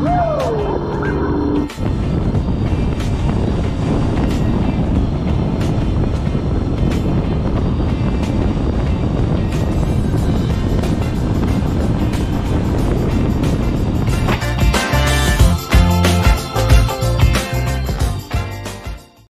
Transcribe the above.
Woo!